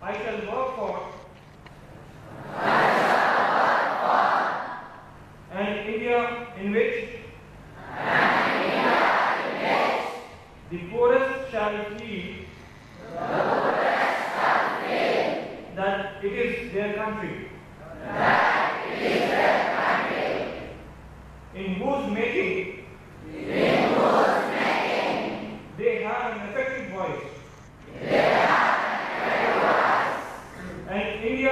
I shall work for an India in which? The poorest shall feel that it is their country. In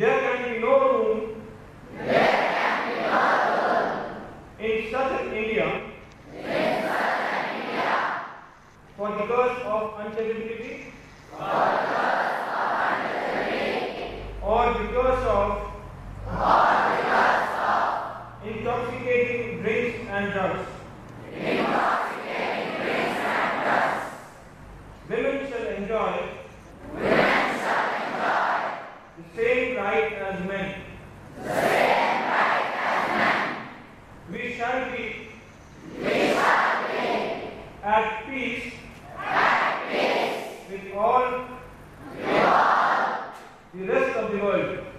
There can be no room in such an India. For the curse of untouchability or the curse of. Intoxicating drinks and drugs. like as men. As men. We shall be. We shall be. At peace. At peace. With all. With all. The rest of the world.